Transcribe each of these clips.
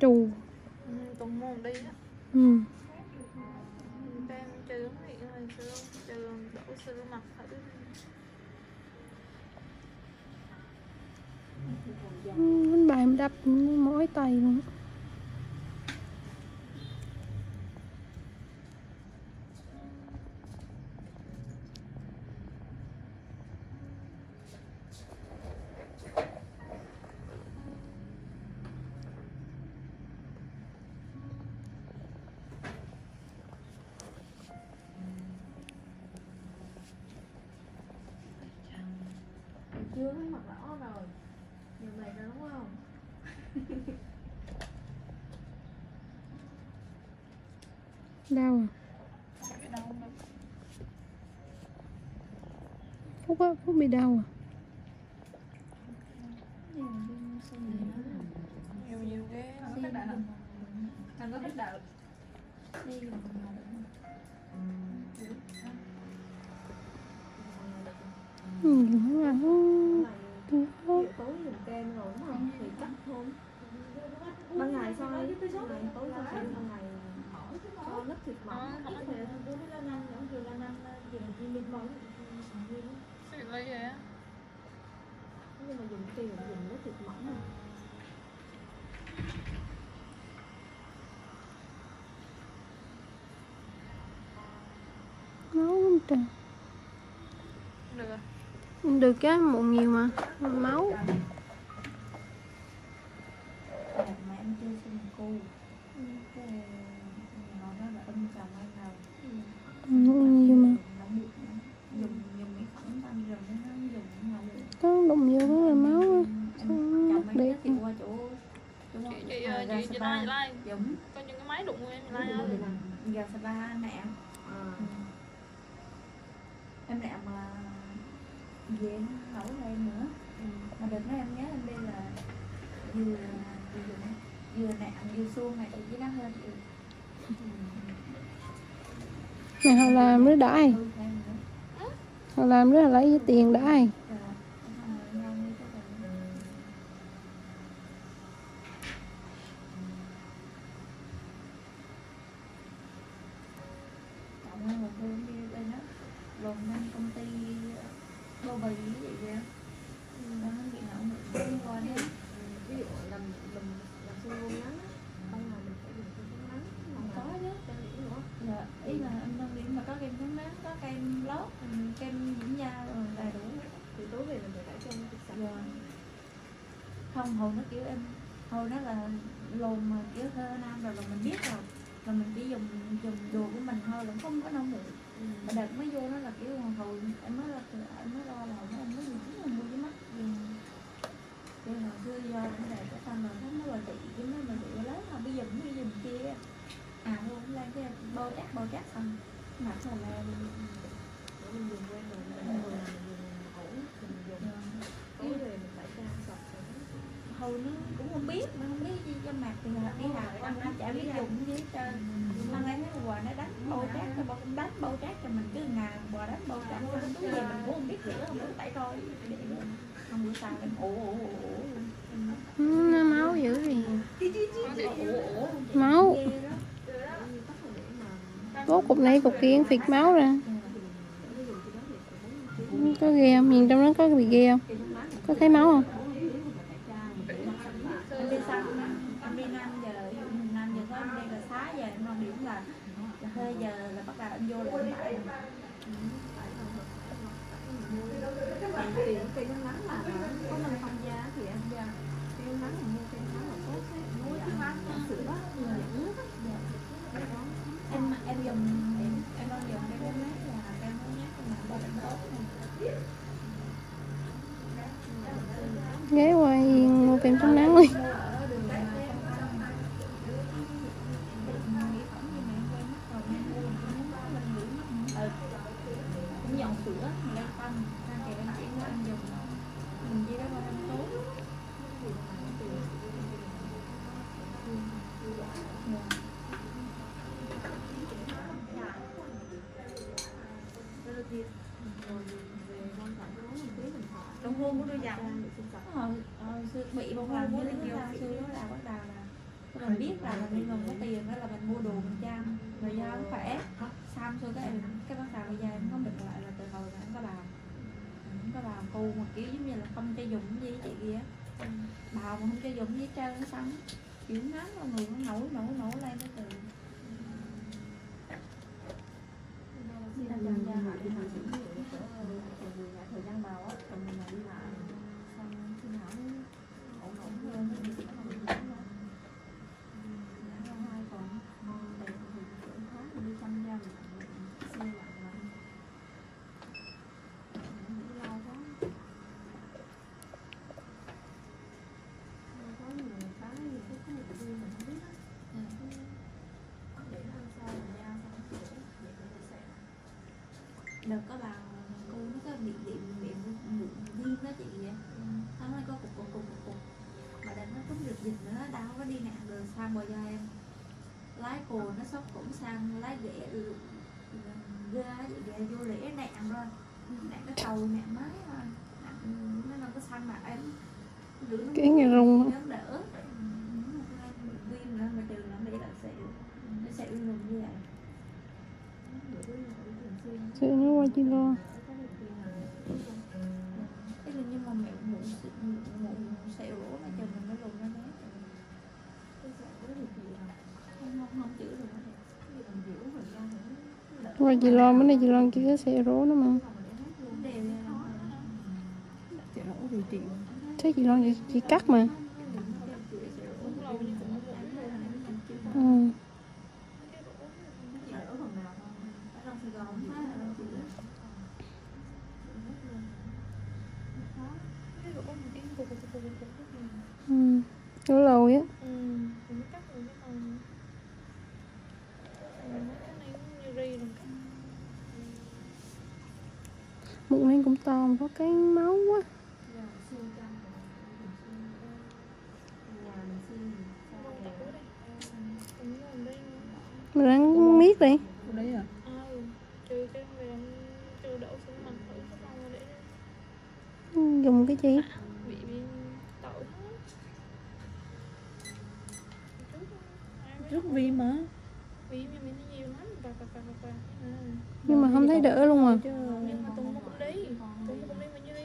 trù. Ừ, tuần môn đi á. Ừ. Đang chơi thì hồi xưa chơi đổ xưa mặt thử. Ừ, bánh bài mà đập mỏi tay luôn chưa thấy mặt rõ rồi. Nhiều này rồi đúng không? Đau à? Cái phúc á phúc bị đau à? Nhiều nhiều ghê. Không có đạo anh có biết đạo. Ừ, nhiều lắm à Ừ, tối dùng kem rồi không thì chắc thôi ban ngày soi ngày tối ban ngày cho lớp thịt mỏng không lấy vậy á nhưng mà dùng tiền dùng lớp thịt mỏng mà máu không trời. Được rồi được cái một nhiều mà. Máu. Ừ, nhiều mà. Có đụng vô cái là máu á. Chồng đi. chị chị ờ, chị chị có những cái máy đụng em spa nè à, em nè mà về nó nấu lên nữa. Mà đợt đó em nhớ em đây là vừa vừa vừa nạm vừa xuông này với nó hơn được. Mày họ làm đứa đãi Ừ, họ làm đứa là lấy tiền đãi này. Cộng hơn một thương đi đây đó. Lồn cái gì vậy nó bị não bị liên quan đến ví dụ làm làm làm xương luôn ngắn á, không là mình phải dùng kem chống nắng không có chứ trang điểm nữa. Dạ, ý là anh đang điểm mà có kem chống nắng có kem lót kem dưỡng da rồi. đầy đủ. Thì tối về mình phải rải kem thịt sạch Dạ. không hồi nó kiểu em hồi nó là lồn mà kiểu thơ nam rồi là mình biết rồi. Là mình chỉ dùng dùng đồ của mình thôi là không có nông mụn ừ. mà đợt mới vô nó là kiểu hồi em mới là em mới lo là đó em mới chính là mua cái mắt ừ. kiểu hồi xưa do vấn đề cái xong rồi nó mới là chị cái mới mà chị lấy mà bây giờ cũng đi dùng kia à luôn lên cái bôi trát bôi trát xong mặt là luôn để mình dùng quen rồi mình dùng ổn mình dùng tối về mình phải sạch rồi hồi nó cũng không biết nó không biết gì cho mặt thì là đi ăn nó chả biết dùng gì hết trơn ăn ấy nó quà nó đánh bôi trát cho bọn cũng đánh bôi trát cho mình cứ ngà quà đánh bôi trát cho mình cái gì mình cũng không biết rửa không biết tẩy thôi để không bữa sau ủ ủ ủ nó máu dữ gì máu. Ghê cục này cục kia phịt máu ra. Có ghê không? Nhìn trong đó có bị ghê không? Có thấy máu không? hơi giờ là bắt đầu vô là lại Còn cây nắng mà có năm tham gia thì em ra cây nắng mình mua cây nắng là tốt thế mua chống nắng sữa dưỡng nước á em em dùng em em đang dùng cái cái mát là cái mát mà ba tốt ghé qua yên mua kem chống nắng đi mua ở đường mà không đồng hồ của đôi dặn hồi hồi xưa bị bông làm như là nhiều xưa đó là bắt đầu là Rồi mình biết là mình mình có tiền đó là mình mua đồ mình chăm rồi do nó khỏe. Xong rồi cái em cái bắt đầu bây giờ em không được lại là từ hồi là em có bào em có bào cu mà kiểu giống như là không cho dùng cái gì chị kia. Bào mà không cho dùng gì trơn nó xong kiểu ngắn là người nó nổi nổi nổi lên nó từ. Khi tham gia gia họ đi học cũng nhiều cái chỗ người nhà thời gian bào á, còn mình đi lại xong khi nào ổn ổn hơn thì sẽ không bị giảm đâu. Dạ, không ai còn đẹp thì khác thì đi chăm gia mình xe lại. Nghĩ lâu quá. Có nhiều cái nhiều cái cái gì mình không biết á. Để làm sao mà giao xong sửa để cho nó sẽ đợt có có bị bị bị viêm đó chị. Vậy nó có cục cục cục cục cục mà đợt nó cũng được dịch nữa đau có đi nặng rồi sang bò do em? Lái cồ nó sốc cũng sang lái ghẹ ghê vậy ghê vô lễ nặng rồi. Nặng cái cầu nặng máy rồi nặng nó đâu có sang mặt em Cái nghe rung nó đỡ viêm nữa mà trừ nó bị là sẹo nó sẹo luôn như vậy. Sự nó qua chi lo Thế là nhưng mà mẹ mụn mụn mụn sẹo lỗ nó chừng mình mới lùn ra bé không không không chữa được Qua chi lo bữa nay chị lo kia cái xe rố nữa mà Chị chị Thế chị lo chị, chị cắt mà Ừ. ở phần nào không? ở trong Sài Gòn phá là đâu chữa cái rổ mà cái cục cục cục cục cục này Ừ. Nó lâu á ừ cũng chắc rồi cái còn Ừ, mấy cái này cũng như ri rồi Bụng này cũng to mà có cái máu quá. Mình ráng miết đi. Đấy à? ừ Dùng cái gì Rất vi mà. Mà mình Nhưng mà không thấy đỡ luôn à Chứ nhưng mà tung nó cũng đi tung nó cũng đi mà như đi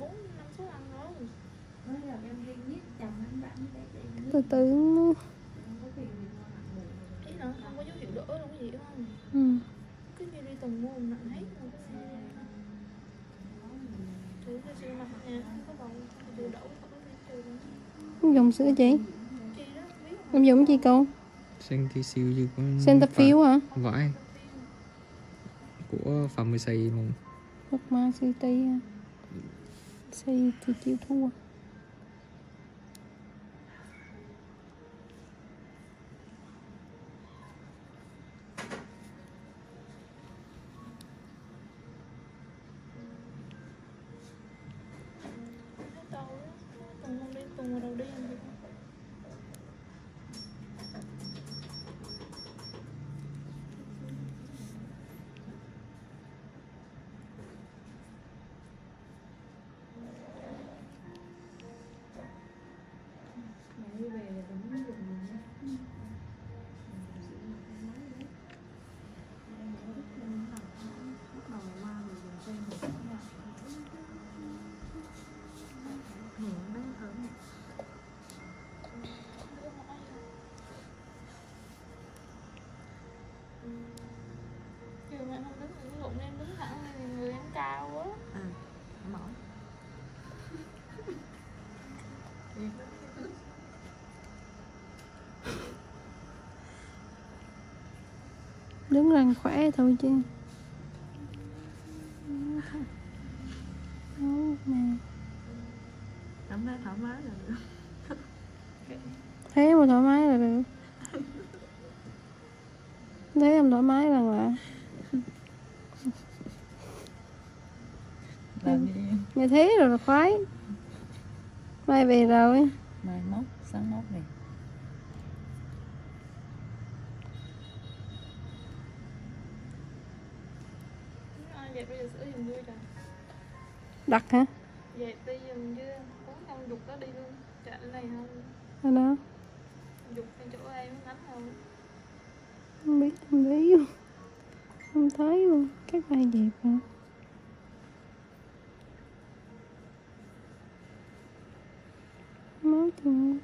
bốn năm sáu lần rồi mới là em đi giết chồng anh bạn để để Từ từ. Nó ý là không có dấu hiệu đỡ luôn cái gì không? Ừ. cứ như đi từng nặng hết. Dùng sữa chị. Em dùng gì cô Centisiêu chứ có Centaphil hả? vải của Pharmacy luôn Hoặc ma City à Xây thì chịu thua từng vào đầu đi Đứng lên khỏe thôi chứ. Thoải mái là được. Thế mà thoải mái là được. Thấy em thoải mái là Làm gì? Như thế rồi là khoái. Mai về rồi. Mai mốt, sáng mốt này Đặt hả? Dạ, đi dùm chứ Có trong dục đó đi luôn Chạy này không Ở đâu? Dục ở chỗ em nắm không? Không biết, không thấy luôn Không thấy luôn Các bài dẹp hả? Máu chừng